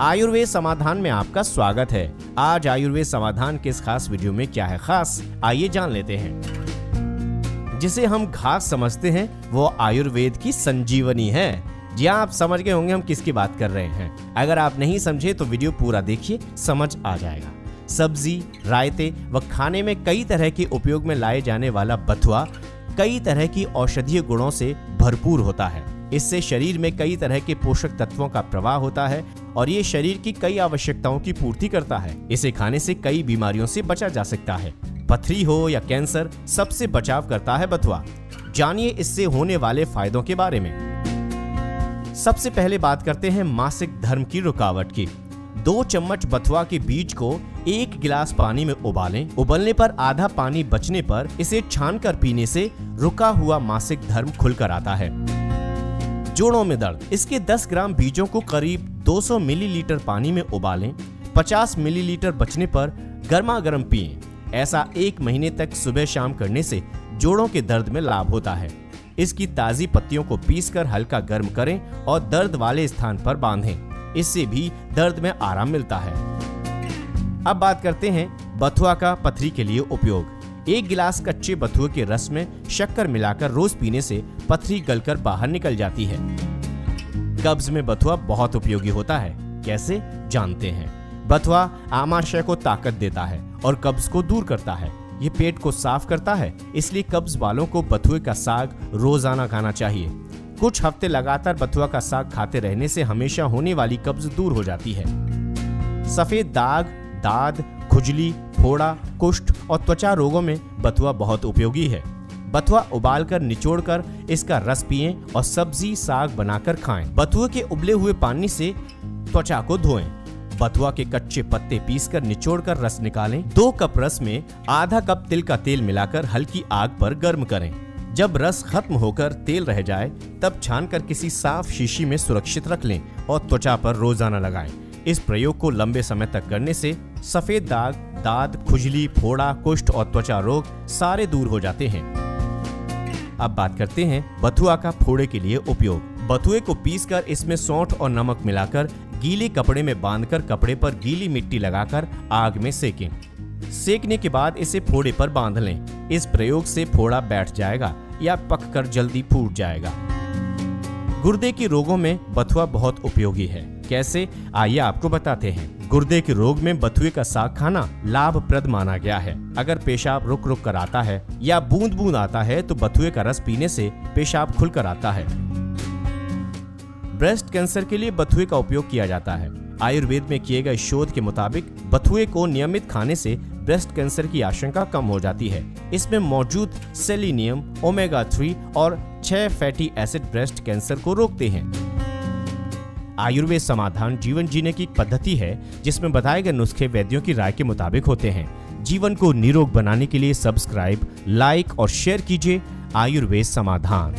आयुर्वेद समाधान में आपका स्वागत है। आज आयुर्वेद समाधान के इस खास वीडियो में क्या है खास, आइए जान लेते हैं। जिसे हम घास समझते हैं, वो आयुर्वेद की संजीवनी है। जी हाँ आप समझ गए होंगे हम किसकी बात कर रहे हैं। अगर आप नहीं समझे तो वीडियो पूरा देखिए, समझ आ जाएगा। सब्ज़ी, रायते व खाने में कई तरह के उपयोग में लाए जाने वाला बथुआ कई तरह की औषधीय गुणों से भरपूर होता है। इससे शरीर में कई तरह के पोषक तत्वों का प्रवाह होता है और ये शरीर की कई आवश्यकताओं की पूर्ति करता है। इसे खाने से कई बीमारियों से बचा जा सकता है। पथरी हो या कैंसर, सबसे बचाव करता है बथुआ। जानिए इससे होने वाले फायदों के बारे में। सबसे पहले बात करते हैं मासिक धर्म की रुकावट की। दो चम्मच बथुआ के बीज को एक गिलास पानी में उबालें। उबलने पर आधा पानी बचने पर इसे छानकर पीने से रुका हुआ मासिक धर्म खुलकर आता है। जोड़ों में दर्द। इसके 10 ग्राम बीजों को करीब 200 मिलीलीटर पानी में उबालें 50 मिलीलीटर बचने पर गर्मा गर्म पिए। ऐसा एक महीने तक सुबह शाम करने से जोड़ों के दर्द में लाभ होता है। इसकी ताजी पत्तियों को पीसकर हल्का गर्म करें और दर्द वाले स्थान पर बांधें। इससे भी दर्द में आराम मिलता है। अब बात करते हैं बथुआ का पथरी के लिए उपयोग। एक गिलास कच्चे बथुए के रस में शक्कर मिलाकर रोज पीने से पथरी गलकर बाहर निकल जाती है। कब्ज में बथुआ बहुत उपयोगी होता है। कैसे? जानते हैं। बथुआ आमाशय को ताकत देता है और कब्ज को दूर करता है। ये पेट को साफ़ करता है, इसलिए कब्ज वालों को बथुए का साग रोज़ाना खाना चाहिए। कुछ हफ़्ते लगातार बथुआ का साग खाते रहने से हमेशा होने वाली कब्ज दूर हो जाती है। सफ़ेद दाग, दाद, खुजली फोड़ा, कुष्ठ और त्वचा रोगों में बथुआ बहुत उपयोगी है बथुआ उबालकर, निचोड़कर, इसका रस पिए और सब्ज़ी, साग बनाकर खाएँ। बथुए के उबले हुए पानी से त्वचा को धोएँ। बथुआ के कच्चे पत्ते पीसकर, निचोड़कर रस निकालें दो कप रस में आधा कप तिल का तेल मिलाकर हल्की आग पर गर्म करें जब रस खत्म होकर तेल रह जाए, तब छानकर किसी साफ़ शीशी में सुरक्षित रख लें और त्वचा पर रोज़ाना लगाएँ इस प्रयोग को लंबे समय तक करने से सफ़ेद दाग दाद खुजली, फोड़ा, कुष्ठ और त्वचा रोग सारे दूर हो जाते हैं। अब बात करते हैं बथुआ का फोड़े के लिए उपयोग। बथुए को पीसकर इसमें सौंठ और नमक मिलाकर गीले कपड़े में बांधकर कपड़े पर गीली मिट्टी लगाकर आग में सेकें। सेकने के बाद इसे फोड़े पर बाँध लें। इस प्रयोग से फोड़ा बैठ जाएगा या पककर जल्दी फूट जाएगा। गुर्दे के रोगों में बथुआ बहुत उपयोगी है। कैसे? आइए आपको बताते हैं। गुर्दे के रोग में बथुए का साग खाना लाभप्रद माना गया है। अगर पेशाब रुक रुक कर आता है या बूंद बूंद आता है तो बथुए का रस पीने से पेशाब खुल कर आता है। ब्रेस्ट कैंसर के लिए बथुए का उपयोग किया जाता है। आयुर्वेद में किए गए शोध के मुताबिक, बथुए को नियमित खाने से ब्रेस्ट कैंसर की आशंका कम हो जाती है। इसमें मौजूद सेलिनियम, ओमेगा थ्री और छह फैटी एसिड ब्रेस्ट कैंसर को रोकते हैं। आयुर्वेद समाधान जीवन जीने की पद्धति है, जिसमें बताए गए नुस्खे वैद्यों की राय के मुताबिक होते हैं। जीवन को निरोग बनाने के लिए सब्सक्राइब, लाइक और शेयर कीजिए आयुर्वेद समाधान।